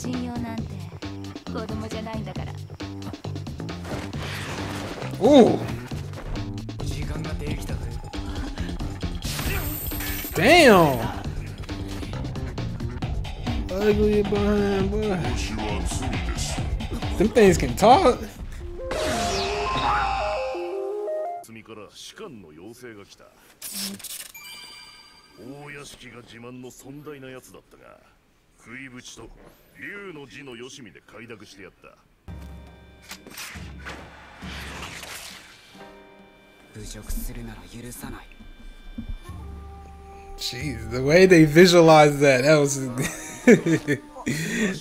信用なんて子供じゃないんだから Ooh. 時間ができたぜ Damn. Ugly behind boy. Them things can talk. 隅から士官の要請が来た大屋敷が自慢の尊大なやつだったが 食いぶちと竜の字のよしみで快諾してやった侮辱するなら許さない Jeez, the way they visualized that, that was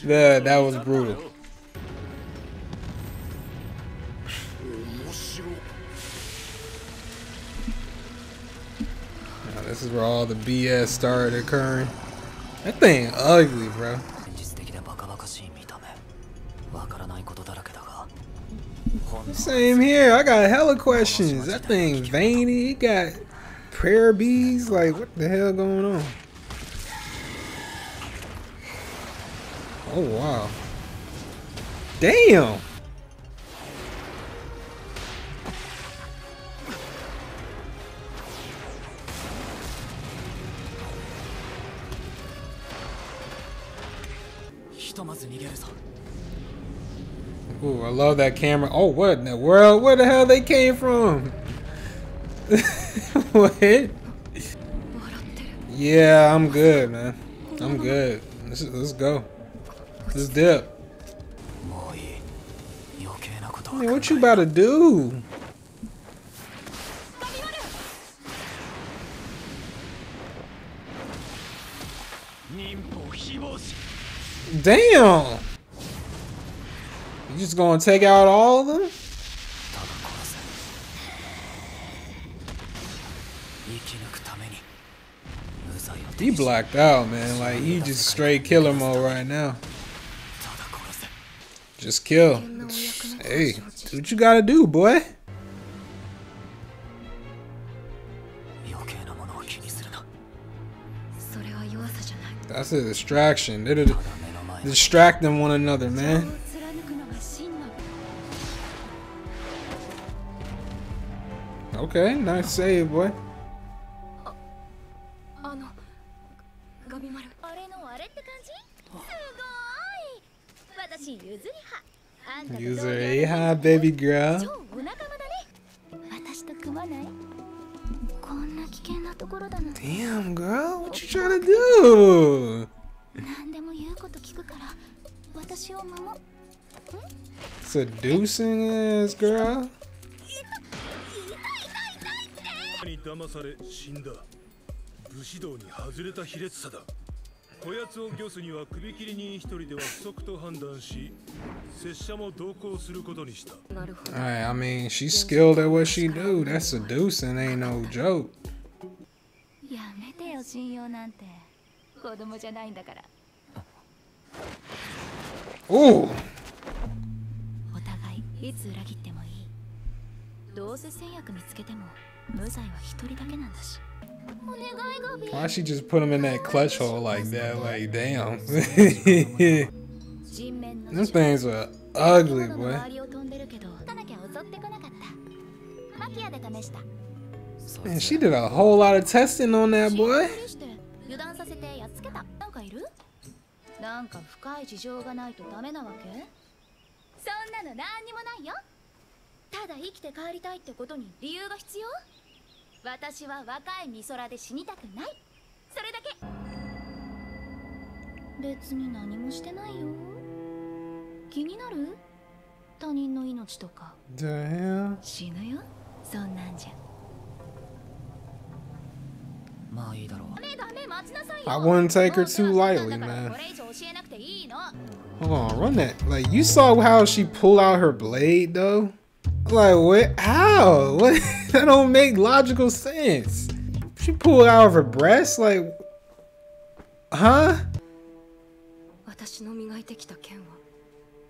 that that was brutal. 面白 Now, this is where all the BS started occurring. That thing ugly, bro. 現実的でバカバカしい見た目わからないことだらけだがほんの Same here. I got hella questions. That thing veiny. It got prayer bees. Like, what the hell going on? Oh wow. Damn. " Ooh, I love that camera. Oh, what in the world? Where the hell they came from? what? Yeah, I'm good, man. I'm good. Let's, let's go. Let's dip. Man, what you about to do? Damn! You just gonna take out all of them? He blacked out, man. Like, he just straight killer mode right now. Just kill. Hey, do what you gotta do, boy. That's a distraction. They're the, distracting one another, 情を man. 貫くのが真の Okay, nice save, boy. あのガビマルあれのあれって感じすごーい私ゆずりはあんたと同僚 User A hi, baby girl. 超お仲間だね私と組まないこんな危険なところだなんて Damn, girl, what you trying to do? 何でも言うこと聞くから私を守 Seducing ass girl. に騙され死んだ武士道に外れた卑劣さだこやつを御すには首切り人一人では不足と判断し拙者も同行することにした Alright, I mean, she's skilled at what she do. That seducing ain't no joke. やめてよ信用なんて子供じゃないんだから Ooh, お互いいつ裏切ってもいいどうせ戦略見つけても無罪は一人だけなんだしお願いガビ why she just put him in that clutch hole like that? Like, damn. 人面の Them things are ugly, の boy. 周りを飛んでるけどたなきゃ襲ってこなかったマキアで試した Man, she did a whole lot of testing on that boy. なんか深い事情がないとダメなわけ？そんなの何にもないよ。ただ生きて帰りたいってことに理由が必要？私は若い美空で死にたくない。それだけ。別に何もしてないよ。気になる？他人の命とか?死ぬよ？そんなんじゃ まあいいだろうダメダメ待ちなさいよ I wouldn't take her too もう lightly, だから man. これ以上教えなくていいの Hold on, run that. Like, you saw how she pulled out her blade, though? Like, what? How? What? that don't make logical sense. She pulled out of her breast? Like, huh? 私の磨いてきた剣は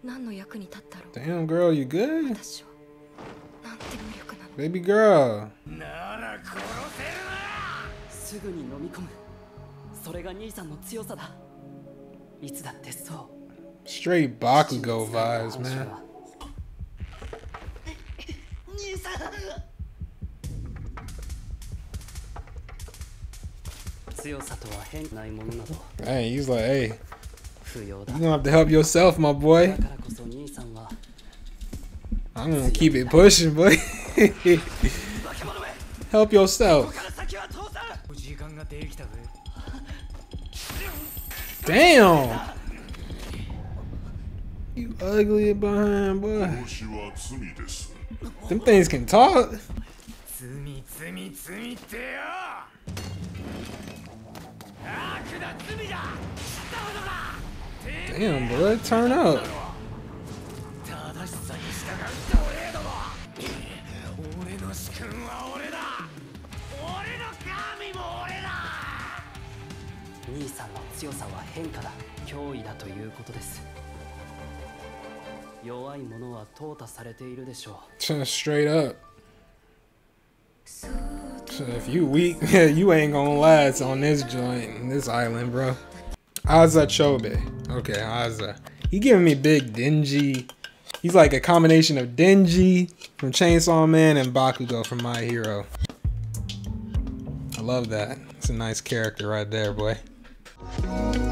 何の役に立ったろう Damn, girl, you good? 私はなんて無力なの Baby girl. すぐに飲み込むそれが兄さんの強さだいつだってそう Straight Bakugo vibes, man. 兄さん強さとは変ないものなど Hey, he's like, hey, 不要だ you gonna have to help yourself, my boy. I'm gonna keep it pushing, boy. help yourself. Damn! You ugly behind, boy. Them things can talk. Ah, Damn, boy, turn up. 兄さんの強さは変化だ。脅威だということです。弱いものは淘汰されているでしょう。Straight up. So if you weak you ain't gonna last on this joint this island bro. Aza Chobei. Okay Aza. He giving me big Denji he's like a combination of Denji from Chainsaw Man and Bakugo from My Hero. I love that. It's a nice character right there boy. Bye.